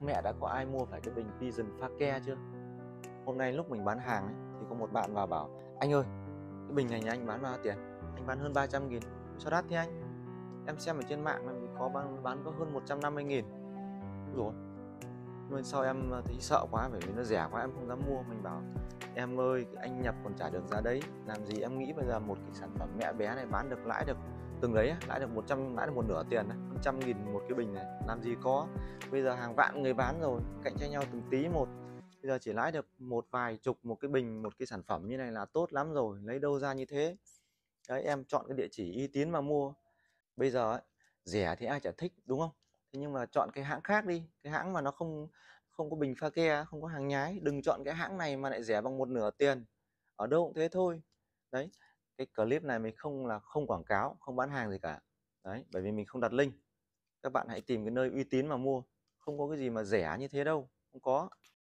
Mẹ đã có ai mua phải cái bình Pigeon Fake chưa? Hôm nay lúc mình bán hàng ấy, thì có một bạn vào bảo Anh ơi, cái bình này nhà anh bán bao tiền? Anh bán hơn 300 nghìn Sao đắt thế anh? Em xem ở trên mạng là mình có bán, bán có hơn 150 nghìn Rồi nhưng sau em ờ, thấy sợ quá bởi vì nó rẻ quá em không dám mua mình bảo em ơi anh nhập còn trả được giá đấy làm gì em nghĩ bây giờ một cái sản phẩm mẹ bé này bán được lãi được từng đấy lãi được 100 lãi được một nửa tiền đấy trăm nghìn một cái bình này làm gì có. Bây giờ hàng vạn người bán rồi cạnh tranh nhau từng tí một. Bây giờ chỉ lãi được một vài chục một cái bình một cái sản phẩm như này là tốt lắm rồi lấy đâu ra như thế? Đấy em chọn cái địa chỉ uy tín mà mua. Bây giờ ấy, rẻ thì ai chả thích đúng không? Thế nhưng mà chọn cái hãng khác đi cái hãng mà nó không không có bình pha ke không có hàng nhái đừng chọn cái hãng này mà lại rẻ bằng một nửa tiền. Ở đâu cũng thế thôi. Đấy cái clip này mình không là không quảng cáo, không bán hàng gì cả. Đấy, bởi vì mình không đặt link. Các bạn hãy tìm cái nơi uy tín mà mua. Không có cái gì mà rẻ như thế đâu, không có.